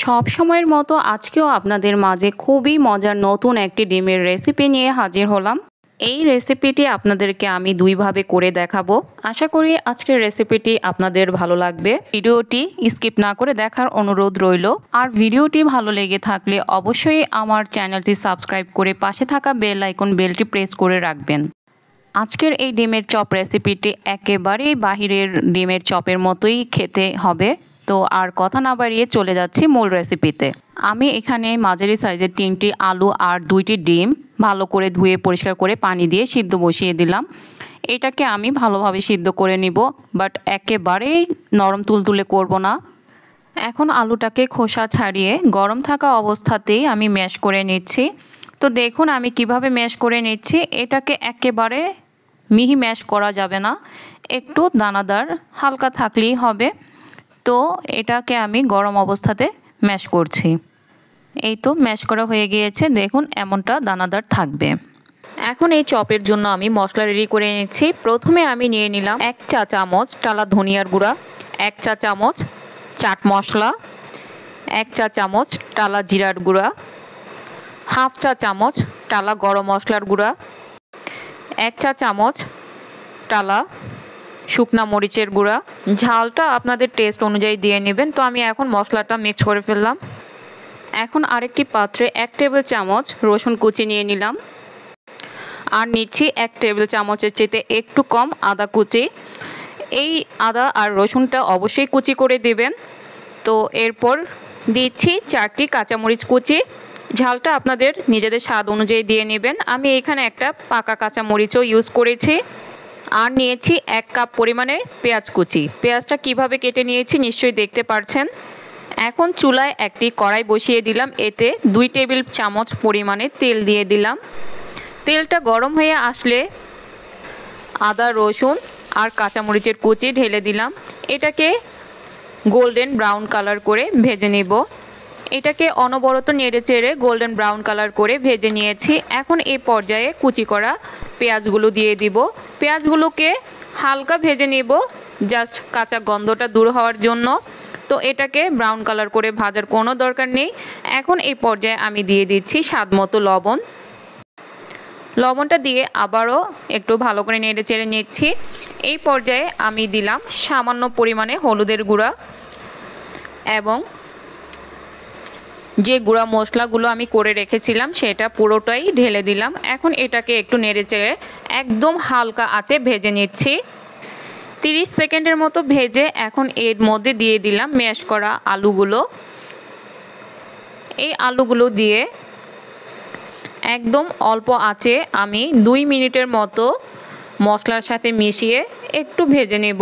সব সময়ের মতো আজকেও আপনাদের মাঝে খুবই মজার নতুন একটি ডিমের রেসিপি নিয়ে হাজির হলাম। এই রেসিপিটি আপনাদেরকে আমি দুইভাবে করে দেখাবো। আশা করি আজকের রেসিপিটি আপনাদের ভালো লাগবে। ভিডিওটি স্কিপ না করে দেখার অনুরোধ রইল। আর ভিডিওটি ভালো লেগে থাকলে অবশ্যই আমার চ্যানেলটি সাবস্ক্রাইব করে পাশে থাকা বেল আইকন বেলটি প্রেস করে রাখবেন। আজকের এই ডিমের চপ রেসিপিটি একেবারেই বাহিরের ডিমের চপের মতোই খেতে হবে। তো আর কথা না বাড়িয়ে চলে যাচ্ছি মূল রেসিপিতে আমি এখানে মাঝারি সাইজের তিনটি আলু আর দুইটি ডিম ভালো করে ধুয়ে পরিষ্কার করে পানি দিয়ে সিদ্ধ বসিয়ে দিলাম। এটাকে আমি ভালোভাবে সিদ্ধ করে নিব বাট একেবারেই নরম তুলতুলে করব না। এখন আলুটাকে খোসা ছাড়িয়ে গরম থাকা অবস্থাতেই আমি ম্যাশ করে নিচ্ছি। তো দেখুন আমি কীভাবে ম্যাশ করে নিচ্ছি, এটাকে একেবারে মিহি ম্যাশ করা যাবে না। একটু দানাদার হালকা থাকলেই হবে। তো এটাকে আমি গরম অবস্থাতে ম্যাশ করছি। এই তো ম্যাশ করা হয়ে গিয়েছে। দেখুন, এমনটা দানাদার থাকবে। এখন এই চপের জন্য আমি মশলা রেডি করে নিচ্ছি। প্রথমে আমি নিয়ে নিলাম এক চা চামচ টালা ধনিয়ার গুঁড়া, এক চা চামচ চাট মশলা, এক চা চামচ টালা জিরার গুঁড়া, হাফ চা চামচ টালা গরম মশলার গুঁড়া, এক চা চামচ টালা শুকনা মরিচের গুঁড়া। ঝালটা আপনাদের টেস্ট অনুযায়ী দিয়ে নেবেন। তো আমি এখন মশলাটা মিক্স করে ফেললাম। এখন আরেকটি পাত্রে এক টেবিল চামচ রসুন কুচি নিয়ে নিলাম। আর নিচ্ছি এক টেবিল চামচের চেতে একটু কম আদা কুচি। এই আদা আর রসুনটা অবশ্যই কুচি করে দেবেন। তো এরপর দিচ্ছি চারটি কাঁচামরিচ কুচি। ঝালটা আপনাদের নিজেদের স্বাদ অনুযায়ী দিয়ে নেবেন। আমি এখানে একটা পাকা কাঁচামরিচও ইউজ করেছি। আর নিয়েছি এক কাপ পরিমাণে পেঁয়াজ কুচি। পেঁয়াজটা কীভাবে কেটে নিয়েছি নিশ্চয়ই দেখতে পারছেন। এখন চুলায় একটি কড়াই বসিয়ে দিলাম, এতে দুই টেবিল চামচ পরিমাণে তেল দিয়ে দিলাম। তেলটা গরম হয়ে আসলে আদা, রসুন আর কাঁচামরিচের কুচি ঢেলে দিলাম। এটাকে গোল্ডেন ব্রাউন কালার করে ভেজে নেব। এটাকে অনবরত নেড়ে চেড়ে গোল্ডেন ব্রাউন কালার করে ভেজে নিয়েছি। এখন এই পর্যায়ে কুচি করা পেঁয়াজগুলো দিয়ে দিব। পেঁয়াজগুলোকে হালকা ভেজে নেব জাস্ট কাঁচা গন্ধটা দূর হওয়ার জন্য। তো এটাকে ব্রাউন কালার করে ভাজার কোনো দরকার নেই। এখন এই পর্যায়ে আমি দিয়ে দিচ্ছি স্বাদ মতো লবণ। লবণটা দিয়ে আবারও একটু ভালো করে নেড়ে চেড়ে নিচ্ছি। এই পর্যায়ে আমি দিলাম সামান্য পরিমাণে হলুদের গুঁড়া এবং যে গুঁড়া মশলাগুলো আমি করে রেখেছিলাম, সেটা পুরোটাই ঢেলে দিলাম। এখন এটাকে একটু নেড়ে চেড়ে একদম হালকা আঁচে ভেজে নিচ্ছি। তিরিশ সেকেন্ডের মতো ভেজে এখন এর মধ্যে দিয়ে দিলাম ম্যাশ করা আলুগুলো। এই আলুগুলো দিয়ে একদম অল্প আঁচে আমি দুই মিনিটের মতো মশলার সাথে মিশিয়ে একটু ভেজে নেব।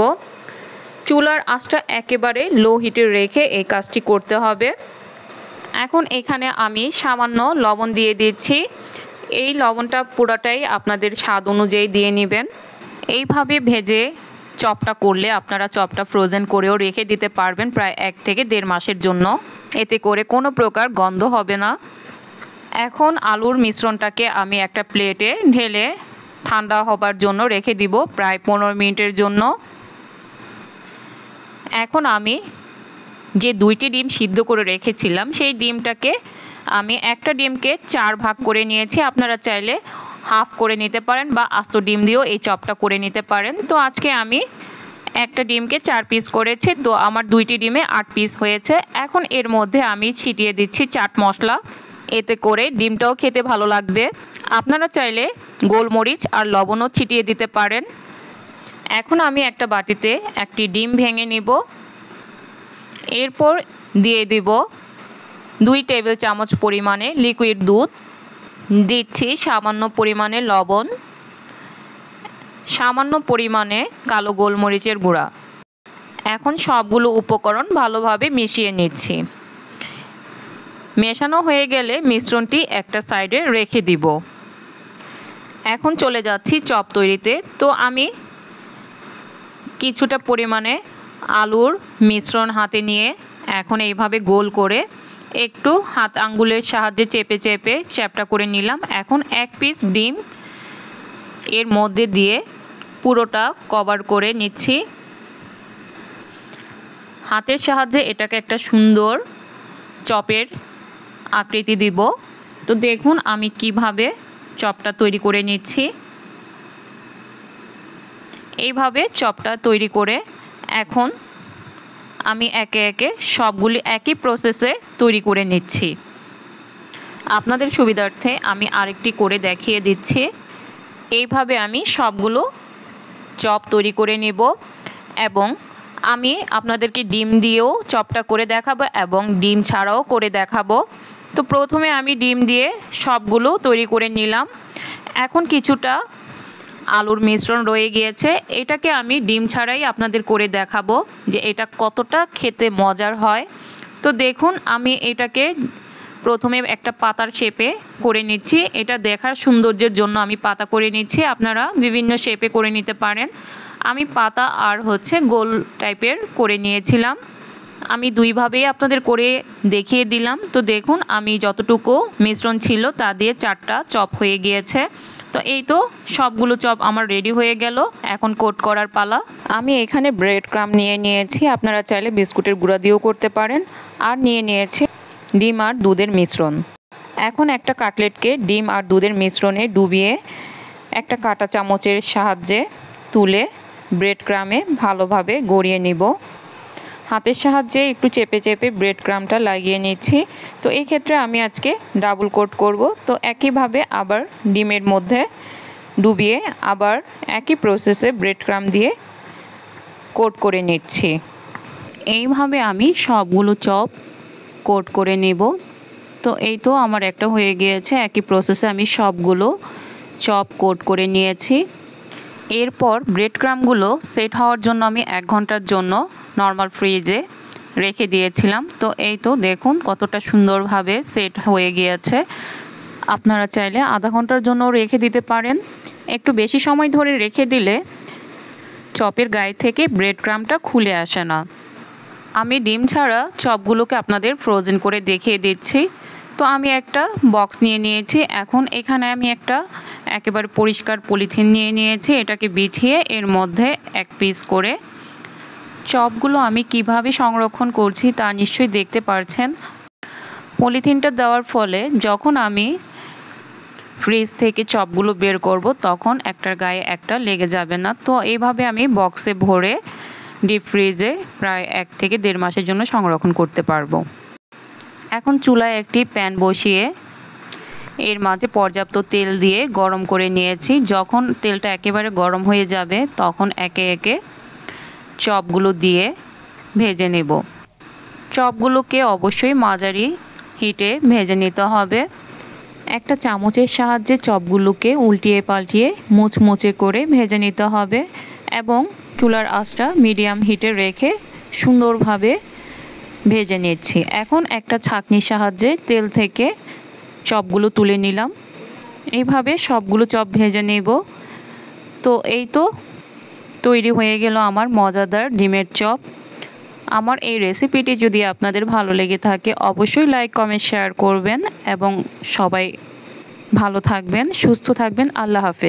চুলার আঁচটা একেবারে লো হিটে রেখে এই কাজটি করতে হবে। এখন এখানে আমি সামান্য লবণ দিয়ে দিচ্ছি। এই লবণটা পুরোটাই আপনাদের স্বাদ অনুযায়ী দিয়ে নেবেন। এইভাবে ভেজে চপটা করলে আপনারা চপটা ফ্রোজেন করেও রেখে দিতে পারবেন প্রায় এক থেকে দেড় মাসের জন্য। এতে করে কোনো প্রকার গন্ধ হবে না। এখন আলুর মিশ্রণটাকে আমি একটা প্লেটে ঢেলে ঠান্ডা হবার জন্য রেখে দিব প্রায় পনেরো মিনিটের জন্য। এখন আমি যে দুইটি ডিম সিদ্ধ করে রেখেছিলাম, সেই ডিমটাকে আমি একটা ডিমকে চার ভাগ করে নিয়েছি। আপনারা চাইলে হাফ করে নিতে পারেন বা আস্ত ডিম দিয়েও এই চপটা করে নিতে পারেন। তো আজকে আমি একটা ডিমকে চার পিস করেছি। তো আমার দুইটি ডিমে আট পিস হয়েছে। এখন এর মধ্যে আমি ছিটিয়ে দিচ্ছি চাট মশলা। এতে করে ডিমটাও খেতে ভালো লাগবে। আপনারা চাইলে গোলমরিচ আর লবণও ছিটিয়ে দিতে পারেন। এখন আমি একটা বাটিতে একটি ডিম ভেঙে নিব। এরপর দিয়ে দিব দুই টেবিল চামচ পরিমাণে লিকুইড দুধ। দিচ্ছি সামান্য পরিমাণে লবণ, সামান্য পরিমাণে কালো গোলমরিচের গুঁড়া। এখন সবগুলো উপকরণ ভালোভাবে মিশিয়ে নিচ্ছি। মেশানো হয়ে গেলে মিশ্রণটি একটা সাইডে রেখে দিব। এখন চলে যাচ্ছি চপ তৈরিতে। তো আমি কিছুটা পরিমাণে আলুর মিশ্রণ হাতে নিয়ে এখন এইভাবে গোল করে একটু হাত আঙ্গুলের সাহায্যে চেপে চেপে চ্যাপটা করে নিলাম। এখন এক পিস ডিম এর মধ্যে দিয়ে পুরোটা কভার করে নিচ্ছি। হাতের সাহায্যে এটাকে একটা সুন্দর চপের আকৃতি দিব। তো দেখুন আমি কীভাবে চপটা তৈরি করে নিচ্ছি। এইভাবে চপটা তৈরি করে এখন আমি একে একে সবগুলি একই প্রসেসে তৈরি করে নিচ্ছি। আপনাদের সুবিধার্থে আমি আরেকটি করে দেখিয়ে দিচ্ছি। এইভাবে আমি সবগুলো চপ তৈরি করে নেব এবং আমি আপনাদেরকে ডিম দিয়েও চপটা করে দেখাবো এবং ডিম ছাড়াও করে দেখাবো। তো প্রথমে আমি ডিম দিয়ে সবগুলো তৈরি করে নিলাম। এখন কিছুটা আলুর মিশ্রণ রয়ে গিয়েছে। এটাকে আমি ডিম ছাড়াই আপনাদের করে দেখাবো যে এটা কতটা খেতে মজার হয়। তো দেখুন, আমি এটাকে প্রথমে একটা পাতার শেপে করে নিচ্ছি। এটা দেখার সৌন্দর্যের জন্য আমি পাতা করে নিচ্ছি। আপনারা বিভিন্ন শেপে করে নিতে পারেন। আমি পাতা আর হচ্ছে গোল টাইপের করে নিয়েছিলাম। আমি দুইভাবেই আপনাদের করে দেখিয়ে দিলাম। তো দেখুন, আমি যতটুকু মিশ্রণ ছিল তা দিয়ে চারটা চপ হয়ে গিয়েছে। তো এই তো, সবগুলো চপ আমার রেডি হয়ে গেল, এখন কোট করার পালা। আমি এখানে ব্রেড ক্রাম নিয়ে নিয়েছি, আপনারা চাইলে বিস্কুটের গুঁড়া দিয়েও করতে পারেন। আর নিয়ে নিয়েছি ডিম আর দুধের মিশ্রণ। এখন একটা কাটলেটকে ডিম আর দুধের মিশ্রণে ডুবিয়ে একটা কাঁটা চামচের সাহায্যে তুলে ব্রেড ক্রামে ভালোভাবে গড়িয়ে নিব। হাতের সাহায্যে একটু চেপে চেপে ব্রেড ক্রামটা লাগিয়ে নিচ্ছি। তো এই ক্ষেত্রে আমি আজকে ডাবল কোট করব। তো একইভাবে আবার ডিমের মধ্যে ডুবিয়ে আবার একই প্রসেসে ব্রেড ক্রাম দিয়ে কোট করে নিচ্ছি। এইভাবে আমি সবগুলো চপ কোট করে নেব। তো এই তো আমার একটা হয়ে গিয়েছে। একই প্রসেসে আমি সবগুলো চপ কোট করে নিয়েছি। এরপর ব্রেড ক্রামগুলো সেট হওয়ার জন্য আমি এক ঘণ্টার জন্য নর্মাল ফ্রিজে রেখে দিয়েছিলাম। তো এই তো দেখুন কতটা সুন্দরভাবে সেট হয়ে গিয়েছে। আপনারা চাইলে আধা ঘণ্টার জন্য রেখে দিতে পারেন। একটু বেশি সময় ধরে রেখে দিলে চপের গায়ে থেকে ব্রেড ক্রামটা খুলে আসে না। আমি ডিম ছাড়া চপগুলোকে আপনাদের ফ্রোজেন করে দেখিয়ে দিচ্ছি। তো আমি একটা বক্স নিয়ে নিয়েছি। এখন এখানে আমি একটা একেবারে পরিষ্কার পলিথিন নিয়ে নিয়েছি। এটাকে বিছিয়ে এর মধ্যে এক পিস করে চপগুলো আমি কীভাবে সংরক্ষণ করছি তা নিশ্চয়ই দেখতে পারছেন। পলিথিনটা দেওয়ার ফলে যখন আমি ফ্রিজ থেকে চপগুলো বের করব, তখন একটার গায়ে একটা লেগে যাবে না। তো এইভাবে আমি বক্সে ভরে ডিপ ফ্রিজে প্রায় এক থেকে দেড় মাসের জন্য সংরক্ষণ করতে পারব। এখন চুলায় একটি প্যান বসিয়ে এর মাঝে পর্যাপ্ত তেল দিয়ে গরম করে নিয়েছি। যখন তেলটা একেবারে গরম হয়ে যাবে, তখন একে একে চপগুলো দিয়ে ভেজে নেব। চপগুলোকে অবশ্যই মাঝারি হিটে ভেজে নিতে হবে। একটা চামচের সাহায্যে চপগুলোকে উল্টিয়ে পাল্টিয়ে মুচমুচে করে ভেজে নিতে হবে এবং চুলার আঁচটা মিডিয়াম হিটে রেখে সুন্দরভাবে ভেজে নিচ্ছি। এখন একটা ছাঁকনির সাহায্যে তেল থেকে চপগুলো তুলে নিলাম। এইভাবে সবগুলো চপ ভেজে নেব। তো এই তো তৈরি হয়ে গেল আমার মজাদার ডিমের চপ। আমার এই রেসিপিটি যদি আপনাদের ভালো লেগে থাকে, অবশ্যই লাইক কমেন্ট শেয়ার করবেন এবং সবাই ভালো থাকবেন, সুস্থ থাকবেন। আল্লাহ হাফেজ।